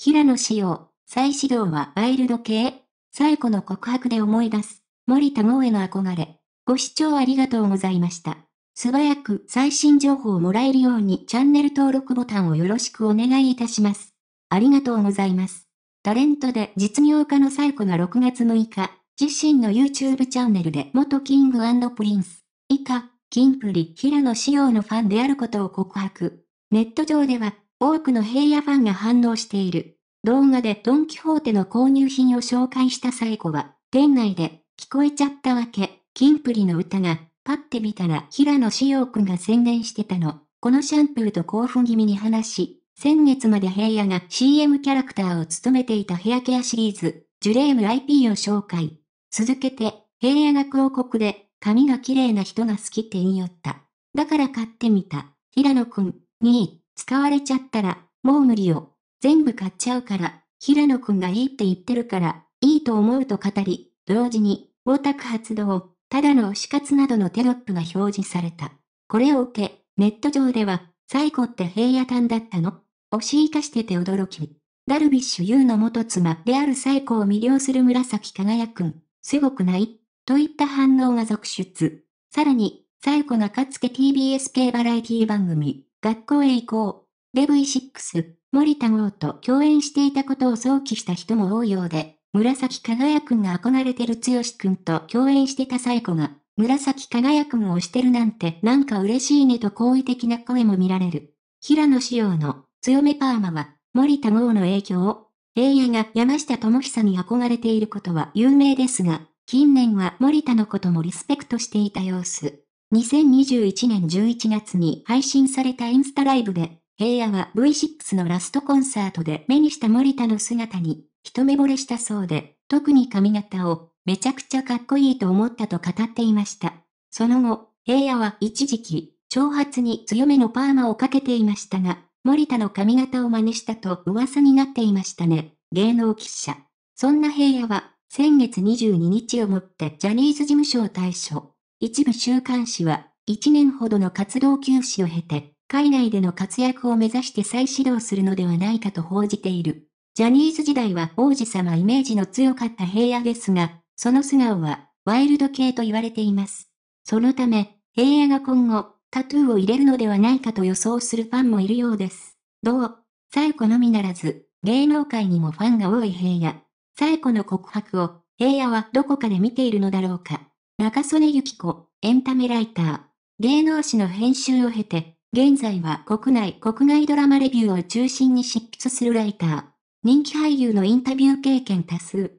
平野紫耀、再始動はワイルド系紗栄子の告白で思い出す。森田剛への憧れ。ご視聴ありがとうございました。素早く最新情報をもらえるようにチャンネル登録ボタンをよろしくお願いいたします。ありがとうございます。タレントで実業家の紗栄子が6月6日、自身の YouTube チャンネルで元キングプリンス、以下、キンプリ、平野紫耀のファンであることを告白。ネット上では、多くの平野ファンが反応している。動画でドンキホーテの購入品を紹介したサイコは、店内で聞こえちゃったわけ、キンプリの歌が、パッて見たら平野志陽くんが宣伝してたの。このシャンプーと興奮気味に話し、先月まで平野が CM キャラクターを務めていたヘアケアシリーズ、ジュレーム IP を紹介。続けて、平野が広告で、髪が綺麗な人が好きって言いよった。だから買ってみた。平野くん、に、使われちゃったら、もう無理よ。全部買っちゃうから、平野くんがいいって言ってるから、いいと思うと語り、同時に、大田区発動、ただの推し活などのテロップが表示された。これを受け、ネット上では、最後って平野丹だったの？押し生かしてて驚き。ダルビッシュ有の元妻である最高を魅了する紫輝くん、すごくない？といった反応が続出。さらに、最後がかつて TBS 系バラエティ番組、学校へ行こう、レ V6、森田剛と共演していたことを想起した人も多いようで、紫輝くんが憧れてる剛くんと共演してた最後が、紫輝くんを推してるなんてなんか嬉しいねと好意的な声も見られる。平野仕様の強めパーマは、森田剛の影響を、平野が山下智久に憧れていることは有名ですが、近年は森田のこともリスペクトしていた様子。2021年11月に配信されたインスタライブで、平野は V6 のラストコンサートで目にした森田の姿に一目惚れしたそうで、特に髪型をめちゃくちゃかっこいいと思ったと語っていました。その後、平野は一時期、長髪に強めのパーマをかけていましたが、森田の髪型を真似したと噂になっていましたね。芸能記者。そんな平野は、先月22日をもってジャニーズ事務所を退所。一部週刊誌は、1年ほどの活動休止を経て、海外での活躍を目指して再始動するのではないかと報じている。ジャニーズ時代は王子様イメージの強かった平野ですが、その素顔はワイルド系と言われています。そのため、平野が今後、タトゥーを入れるのではないかと予想するファンもいるようです。どう？最古のみならず、芸能界にもファンが多い平野。最古の告白を、平野はどこかで見ているのだろうか。中曽根由紀子、エンタメライター。芸能誌の編集を経て、現在は国内国外ドラマレビューを中心に執筆するライター。人気俳優のインタビュー経験多数。